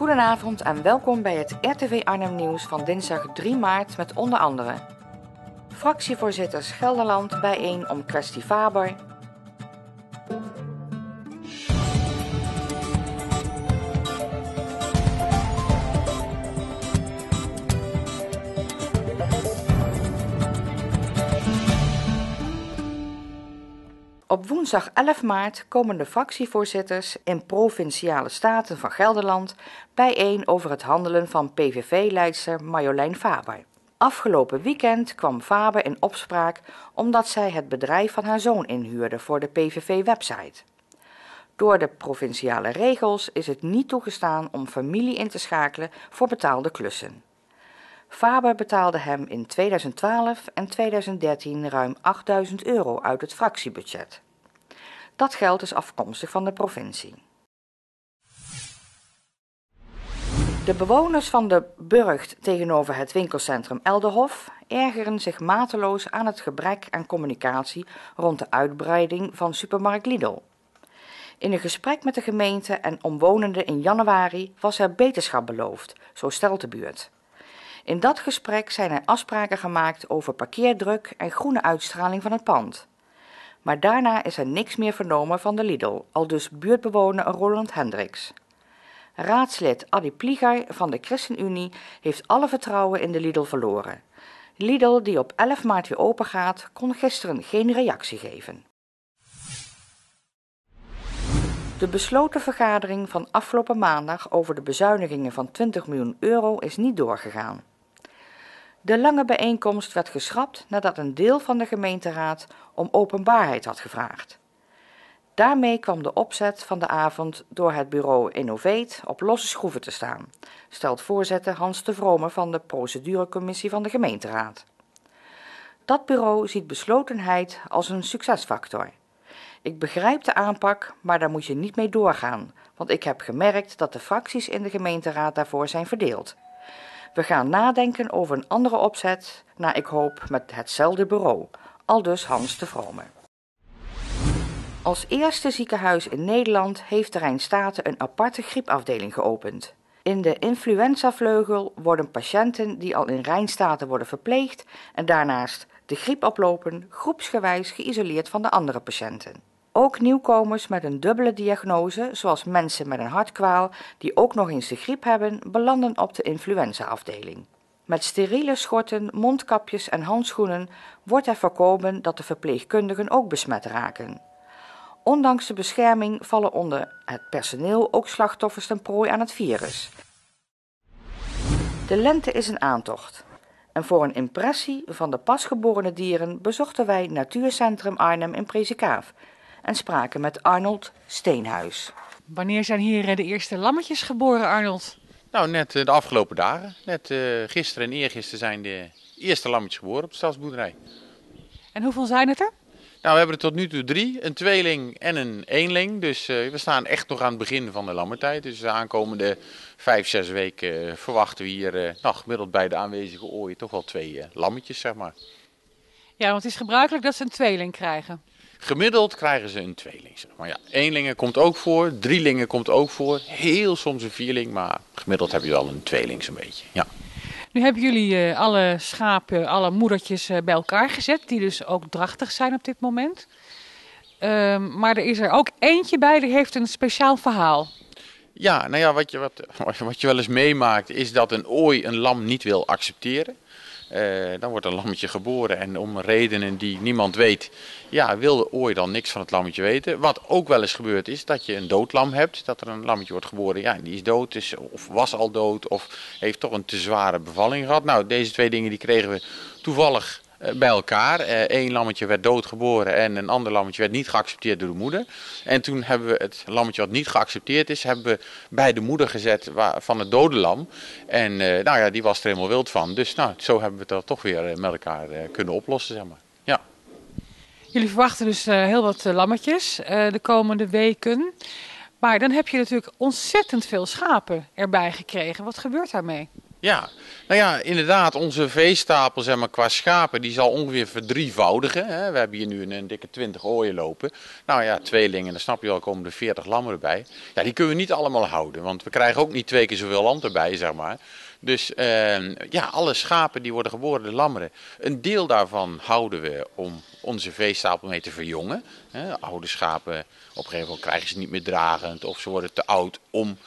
Goedenavond en welkom bij het RTV Arnhem Nieuws van dinsdag 3 maart met onder andere fractievoorzitters Gelderland bijeen om kwestie Faber, Op woensdag 11 maart komen de fractievoorzitters in provinciale staten van Gelderland bijeen over het handelen van PVV-leidster Marjolein Faber. Afgelopen weekend kwam Faber in opspraak omdat zij het bedrijf van haar zoon inhuurde voor de PVV-website. Door de provinciale regels is het niet toegestaan om familie in te schakelen voor betaalde klussen. Faber betaalde hem in 2012 en 2013 ruim 8000 euro uit het fractiebudget. Dat geld is afkomstig van de provincie. De bewoners van de burcht tegenover het winkelcentrum Elderhof ergeren zich mateloos aan het gebrek aan communicatie rond de uitbreiding van supermarkt Lidl. In een gesprek met de gemeente en omwonenden in januari was er beterschap beloofd, zo stelt de buurt. In dat gesprek zijn er afspraken gemaakt over parkeerdruk en groene uitstraling van het pand. Maar daarna is er niks meer vernomen van de Lidl, al dus buurtbewoner Roland Hendricks. Raadslid Adi Plieger van de ChristenUnie heeft alle vertrouwen in de Lidl verloren. Lidl, die op 11 maart weer open gaat, kon gisteren geen reactie geven. De besloten vergadering van afgelopen maandag over de bezuinigingen van 20 miljoen euro is niet doorgegaan. De lange bijeenkomst werd geschrapt nadat een deel van de gemeenteraad om openbaarheid had gevraagd. Daarmee kwam de opzet van de avond door het bureau Innovate op losse schroeven te staan, stelt voorzitter Hans de Vrome van de procedurecommissie van de gemeenteraad. Dat bureau ziet beslotenheid als een succesfactor. Ik begrijp de aanpak, maar daar moet je niet mee doorgaan, want ik heb gemerkt dat de fracties in de gemeenteraad daarvoor zijn verdeeld. We gaan nadenken over een andere opzet, naar ik hoop met hetzelfde bureau, aldus Hans de Vrome. Als eerste ziekenhuis in Nederland heeft de Rijnstaten een aparte griepafdeling geopend. In de influenzavleugel worden patiënten die al in Rijnstaten worden verpleegd en daarnaast de griep oplopen, groepsgewijs geïsoleerd van de andere patiënten. Ook nieuwkomers met een dubbele diagnose, zoals mensen met een hartkwaal die ook nog eens de griep hebben, belanden op de influenzaafdeling. Met steriele schorten, mondkapjes en handschoenen wordt er voorkomen dat de verpleegkundigen ook besmet raken. Ondanks de bescherming vallen onder het personeel ook slachtoffers ten prooi aan het virus. De lente is een aantocht. En voor een impressie van de pasgeborene dieren bezochten wij Natuurcentrum Arnhem in Prezikaaf en spraken met Arnold Steenhuis. Wanneer zijn hier eh, de eerste lammetjes geboren, Arnold? Nou, net eh, de afgelopen dagen. Net uh, gisteren en eergisteren zijn de eerste lammetjes geboren op de stadsboerderij. En hoeveel zijn het er? Nou, we hebben er tot nu toe drie. Een tweeling en een eenling. Dus uh, we staan echt nog aan het begin van de lammertijd. Dus de aankomende vijf, zes weken verwachten we hier uh, nou, gemiddeld bij de aanwezige ooien toch wel twee lammetjes, zeg maar. Ja, want het is gebruikelijk dat ze een tweeling krijgen. Gemiddeld krijgen ze een tweeling. Zeg maar ja, eenlingen komt ook voor, drielingen komt ook voor, heel soms een vierling, maar gemiddeld heb je wel een tweeling zo'n beetje. Ja. Nu hebben jullie uh, alle schapen, alle moedertjes uh, bij elkaar gezet, die dus ook drachtig zijn op dit moment. Uh, maar er is er ook eentje bij, die heeft een speciaal verhaal. Ja, nou ja, wat je, wat, wat je wel eens meemaakt is dat een ooi een lam niet wil accepteren. Uh, dan wordt een lammetje geboren en om redenen die niemand weet, ja, wilde ooit dan niks van het lammetje weten. Wat ook wel eens gebeurd is, dat je een dood lam hebt, dat er een lammetje wordt geboren, ja, die is dood, is, of was al dood, of heeft toch een te zware bevalling gehad. Nou, deze twee dingen die kregen we toevallig eh, bij elkaar. Eén eh, lammetje werd doodgeboren en een ander lammetje werd niet geaccepteerd door de moeder. En toen hebben we het lammetje wat niet geaccepteerd is, hebben we bij de moeder gezet van het dode lam. En eh, nou ja, die was er helemaal wild van. Dus nou, zo hebben we dat toch weer met elkaar kunnen oplossen, zeg maar. Ja. Jullie verwachten dus heel wat lammetjes de komende weken. Maar dan heb je natuurlijk ontzettend veel schapen erbij gekregen. Wat gebeurt daarmee? Ja, nou ja, inderdaad, onze veestapel zeg maar, qua schapen die zal ongeveer verdrievoudigen. Hè. We hebben hier nu een, dikke 20 ooien lopen. Nou ja, tweelingen, dan snap je wel, komen er 40 lammen bij. Ja, die kunnen we niet allemaal houden, want we krijgen ook niet twee keer zoveel land erbij, zeg maar. Dus uh, ja, alle schapen die worden geboren, de lammeren. Een deel daarvan houden we om onze veestapel mee te verjongen. Hè. Oude schapen, op een gegeven moment krijgen ze niet meer dragend of ze worden te oud om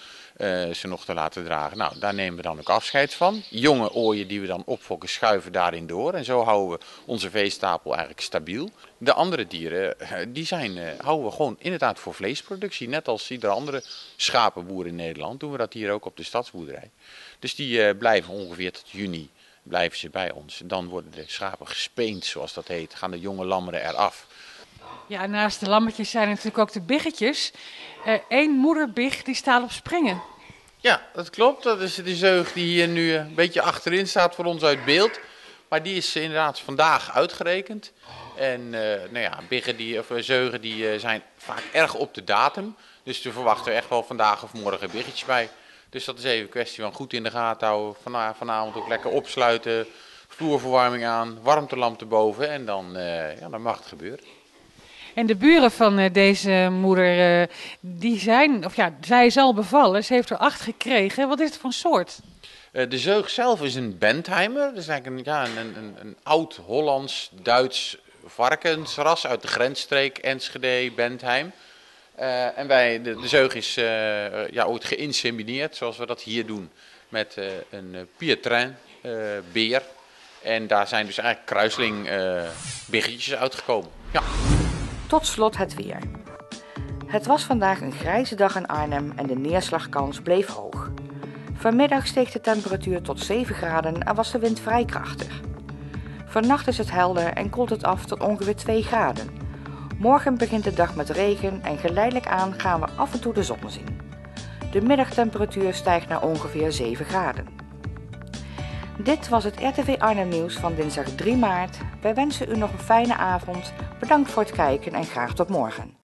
ze nog te laten dragen. Nou, daar nemen we dan ook afscheid van. Jonge ooien die we dan opfokken, schuiven daarin door. En zo houden we onze veestapel eigenlijk stabiel. De andere dieren, uh, die zijn, uh, houden we gewoon inderdaad voor vleesproductie. Net als iedere andere schapenboer in Nederland doen we dat hier ook op de stadsboerderij. Dus die blijven ongeveer tot juni blijven ze bij ons. Dan worden de schapen gespeend, zoals dat heet. Gaan de jonge lammeren eraf. Ja, naast de lammetjes zijn natuurlijk ook de biggetjes. Eén uh, moederbig die staat op springen. Ja, dat klopt. Dat is de zeug die hier nu een beetje achterin staat voor ons uit beeld. Maar die is inderdaad vandaag uitgerekend. En uh, nou ja, biggen die, of zeugen die zijn vaak erg op de datum. Dus we verwachten echt wel vandaag of morgen biggetjes bij. Dus dat is even een kwestie van goed in de gaten houden. Van, vanavond ook lekker opsluiten. Vloerverwarming aan, warmtelamp erboven. En dan, ja, dan mag het gebeuren. En de buren van uh, deze moeder, uh, die zijn, of ja, zij is al bevallen. Ze heeft er acht gekregen. Wat is het voor soort? Uh, de zeug zelf is een Bentheimer. Dat is eigenlijk een, ja, een, een, een oud Hollands-Duits varkensras uit de grensstreek Enschede, Bentheim. en wij, de, de zeug is ja, ooit geïnsemineerd, zoals we dat hier doen, met een Pietrin beer. En daar zijn dus eigenlijk kruisling biggetjes uitgekomen. Ja. Tot slot het weer. Het was vandaag een grijze dag in Arnhem en de neerslagkans bleef hoog. Vanmiddag steeg de temperatuur tot 7 graden en was de wind vrij krachtig. Vannacht is het helder en koelt het af tot ongeveer 2 graden. Morgen begint de dag met regen en geleidelijk aan gaan we af en toe de zon zien. De middagtemperatuur stijgt naar ongeveer 7 graden. Dit was het RTV Arnhem nieuws van dinsdag 3 maart. Wij wensen u nog een fijne avond. Bedankt voor het kijken en graag tot morgen.